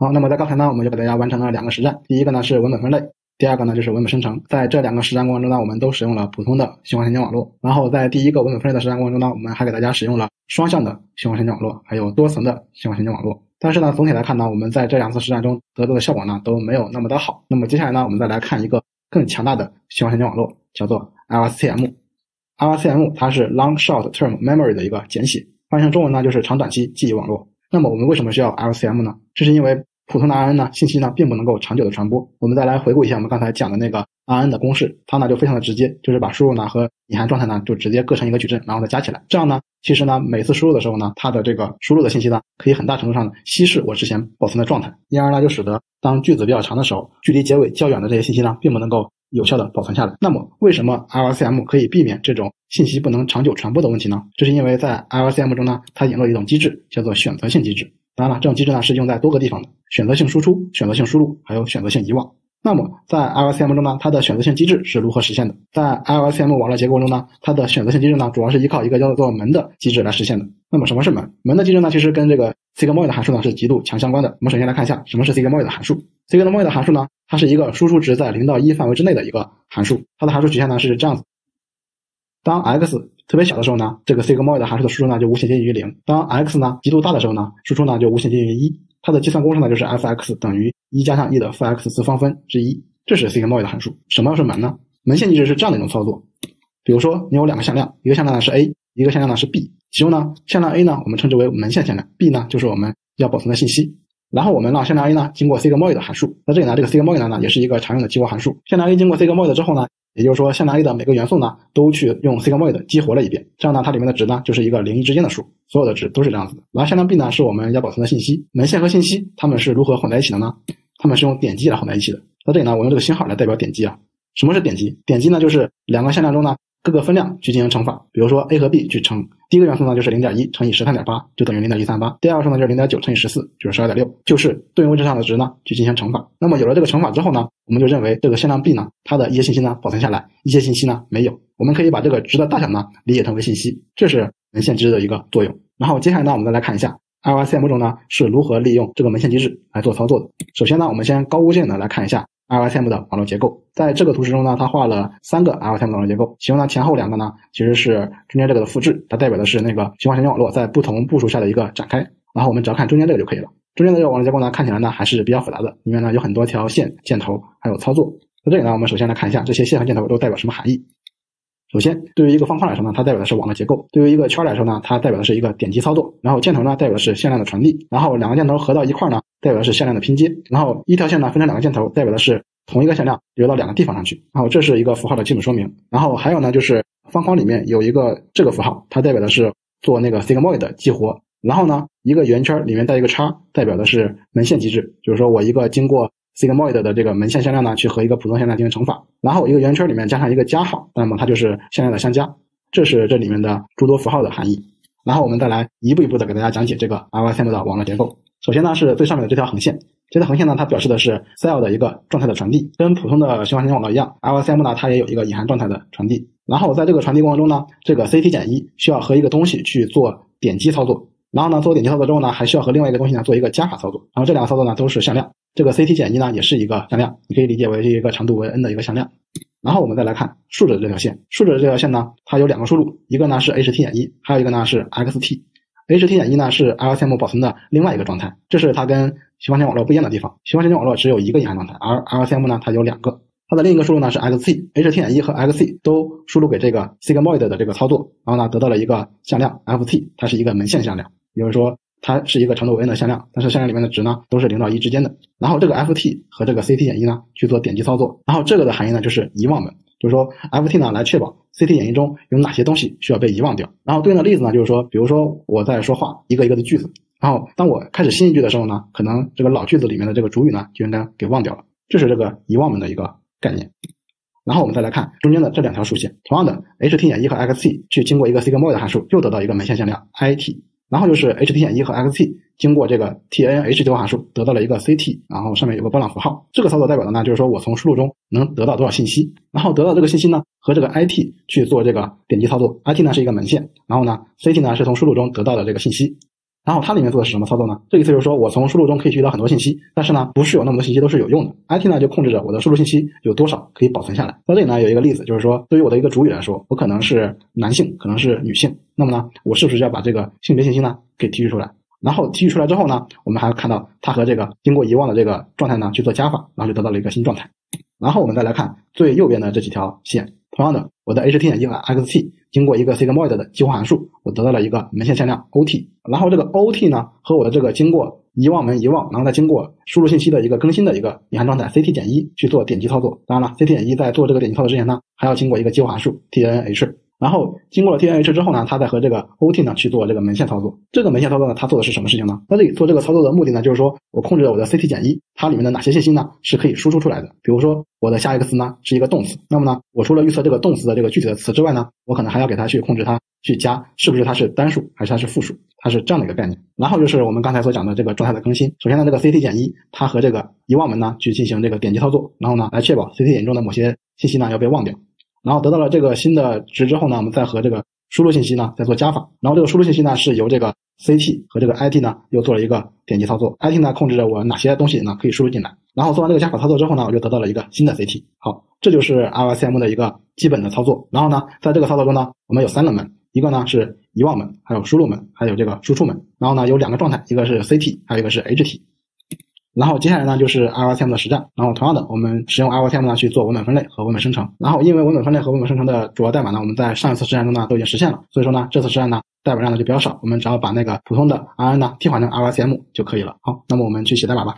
好，那么在刚才呢，我们就给大家完成了两个实战，第一个呢是文本分类，第二个呢就是文本生成。在这两个实战过程中呢，我们都使用了普通的循环神经网络。然后在第一个文本分类的实战过程中呢，我们还给大家使用了双向的循环神经网络，还有多层的循环神经网络。但是呢，总体来看呢，我们在这两次实战中得到的效果呢都没有那么的好。那么接下来呢，我们再来看一个更强大的循环神经网络，叫做 LSTM。LSTM 它是 Long Short Term Memory 的一个简写，翻译成中文呢就是长短期记忆网络。那么我们为什么需要 LSTM 呢？这是因为普通的 RN 呢，信息呢并不能够长久的传播。我们再来回顾一下我们刚才讲的那个 RN 的公式，它呢就非常的直接，就是把输入呢和隐含状态呢就直接各成一个矩阵，然后再加起来。这样呢，其实呢每次输入的时候呢，它的这个输入的信息呢可以很大程度上稀释我之前保存的状态，因而呢就使得当句子比较长的时候，距离结尾较远的这些信息呢并不能够有效的保存下来。那么为什么 LSTM 可以避免这种信息不能长久传播的问题呢？这是因为在 LSTM 中呢，它引入了一种机制，叫做选择性机制。当然了，这种机制呢是用在多个地方的：选择性输出、选择性输入，还有选择性遗忘。那么在 LSTM 中呢，它的选择性机制是如何实现的？在 LSTM 网络结构中呢，它的选择性机制呢主要是依靠一个叫做门的机制来实现的。那么什么是门？门的机制呢，其实跟这个 sigmoid 的函数呢是极度强相关的。我们首先来看一下什么是 sigmoid 的函数。sigmoid 的函数呢，它是一个输出值在零到一范围之内的一个函数，它的函数曲线呢是这样子。当 x 特别小的时候呢，这个 sigmoid 函数的输出呢就无限接近于零；当 x 呢极度大的时候呢，输出呢就无限接近于一。它的计算公式呢就是 f(x) 等于一加上 e 的负 x 次方分之一。这是 sigmoid 函数。什么是门呢？门线机制是这样的一种操作。比如说你有两个向量，一个向量呢是 a，一个向量呢是 b。其中呢，向量 a 呢我们称之为门线向量，b 呢就是我们要保存的信息。然后我们让向量 a 呢经过 sigmoid 函数，在这里呢这个 sigmoid 呢也是一个常用的激活函数。向量 a 经过 sigmoid 之后呢。也就是说，向量 a 的每个元素呢，都去用 sigmoid 激活了一遍，这样呢，它里面的值呢，就是一个零一之间的数，所有的值都是这样子的。然后向量 b 呢，是我们要保存的信息，门线和信息它们是如何混在一起的呢？它们是用点击来混在一起的。在这里呢，我用这个星号来代表点击啊。什么是点击？点击呢，就是两个向量中呢。各个分量去进行乘法，比如说 a 和 b 去乘，第一个元素呢就是零点一乘以十三点八，就等于零点一三八。第二个数呢就是零点九乘以十四，就是十二点六，就是对应位置上的值呢去进行乘法。那么有了这个乘法之后呢，我们就认为这个向量 b 呢，它的一些信息呢保存下来，一些信息呢没有。我们可以把这个值的大小呢理解成为信息，这是门线机制的一个作用。然后接下来呢，我们再来看一下 LSTM 中呢是如何利用这个门线机制来做操作的。首先呢，我们先高屋建的来看一下。LSTM 的网络结构，在这个图示中呢，它画了三个 LSTM 网络结构，其中呢前后两个呢其实是中间这个的复制，它代表的是那个循环神经网络在不同步数下的一个展开。然后我们只要看中间这个就可以了。中间的这个网络结构呢，看起来呢还是比较复杂的，里面呢有很多条线、箭头，还有操作。在这里呢，我们首先来看一下这些线和箭头都代表什么含义。首先，对于一个方块来说呢，它代表的是网络结构；对于一个圈来说呢，它代表的是一个点击操作。然后箭头呢，代表的是向量的传递。然后两个箭头合到一块呢，代表的是向量的拼接。然后一条线呢分成两个箭头，代表的是同一个向量流到两个地方上去。然后这是一个符号的基本说明。然后还有呢，就是方框里面有一个这个符号，它代表的是做那个 sigmoid 激活。然后呢，一个圆圈里面带一个叉，代表的是门线机制，就是说我一个经过。Sigmoid 的这个门线向量呢，去和一个普通向量进行乘法，然后一个圆圈里面加上一个加号，那么它就是向量的相加，这是这里面的诸多符号的含义。然后我们再来一步一步的给大家讲解这个 LSTM 的网络结构。首先呢，是最上面的这条横线，这条横线呢，它表示的是 cell 的一个状态的传递，跟普通的循环神经网络一样，LSTM 呢，它也有一个隐含状态的传递。然后在这个传递过程中呢，这个 CT 减一需要和一个东西去做点击操作，然后呢，做点击操作之后呢，还需要和另外一个东西呢做一个加法操作，然后这两个操作呢都是向量。这个 CT 减一呢，也是一个向量，你可以理解为是一个长度为 n 的一个向量。然后我们再来看竖着的这条线，竖着的这条线呢，它有两个输入，一个呢是 HT 减一，还有一个呢是 XT。HT 减一呢是 LSM 保存的另外一个状态，这是它跟循环线网络不一样的地方。循环线网络只有一个隐含状态，而 LSM 呢它有两个。它的另一个输入呢是 XT。HT 减一和 XT 都输入给这个 sigmoid 的这个操作，然后呢得到了一个向量 FT，它是一个门线向量，也就是说。它是一个长度为 n 的向量，但是向量里面的值呢都是零到一之间的。然后这个 ft 和这个 ct 减一呢去做点击操作，然后这个的含义呢就是遗忘门，就是说 ft 呢来确保 ct 减一中有哪些东西需要被遗忘掉。然后对应的例子呢就是说，比如说我在说话，一个一个的句子，然后当我开始新一句的时候呢，可能这个老句子里面的这个主语呢就应该给忘掉了，这是这个遗忘门的一个概念。然后我们再来看中间的这两条竖线，同样的 ht 减一和 xt 去经过一个 sigmoid 函数，又得到一个门线向量 it。然后就是 ht 减一和 xt 经过这个 tanh 激活函数得到了一个 ct，然后上面有个波浪符号。这个操作代表的呢，就是说我从输入中能得到多少信息，然后得到这个信息呢，和这个 it 去做这个点击操作。it 呢是一个门线，然后呢 ct 呢是从输入中得到的这个信息。然后它里面做的是什么操作呢？这意思就是说我从输入中可以取到很多信息，但是呢，不是有那么多信息都是有用的。IT 呢就控制着我的输入信息有多少可以保存下来。在这里呢有一个例子，就是说对于我的一个主语来说，我可能是男性，可能是女性，那么呢，我是不是要把这个性别信息呢给提取出来？然后提取出来之后呢，我们还要看到它和这个经过遗忘的这个状态呢去做加法，然后就得到了一个新状态。然后我们再来看最右边的这几条线，同样的，我的 ht 减一和 xt 经过一个 sigmoid 的激活函数，我得到了一个门线向量 ot。然后这个 ot 呢和我的这个经过遗忘门遗忘，然后再经过输入信息的一个更新的一个隐含状态 ct 减一去做点击操作。当然了，ct 减一在做这个点击操作之前呢，还要经过一个激活函数 T N H。然后经过了 T N H 之后呢，它再和这个 ot 呢去做这个门线操作。这个门线操作呢，它做的是什么事情呢？在这里做这个操作的目的呢，就是说我控制了我的 ct 减一，它里面的哪些信息呢是可以输出出来的。比如说我的下一个词呢是一个动词，那么呢，我除了预测这个动词的这个具体的词之外呢，我可能还要给它去控制它去加是不是它是单数还是它是复数，它是这样的一个概念。然后就是我们刚才所讲的这个状态的更新。首先呢，这个 ct 减一它和这个遗忘门呢去进行这个点击操作，然后呢来确保 ct 减中的某些信息呢要被忘掉。然后得到了这个新的值之后呢，我们再和这个输入信息呢再做加法。然后这个输入信息呢是由这个 ct 和这个 it 呢又做了一个点击操作。it 呢控制着我哪些东西呢可以输入进来。然后做完这个加法操作之后呢，我就得到了一个新的 ct。好，这就是 RLCM 的一个基本的操作。然后呢，在这个操作中呢，我们有三个门，一个呢是遗忘门，还有输入门，还有这个输出门。然后呢有两个状态，一个是 ct，还有一个是 ht。然后接下来呢就是 RLCM 的实战。然后同样的，我们使用 RLCM 呢去做文本分类和文本生成。然后因为文本分类和文本生成的主要代码呢，我们在上一次实战中呢都已经实现了，所以说呢这次实战呢代码量呢就比较少，我们只要把那个普通的 RN 呢替换成 RLCM 就可以了。好，那么我们去写代码吧。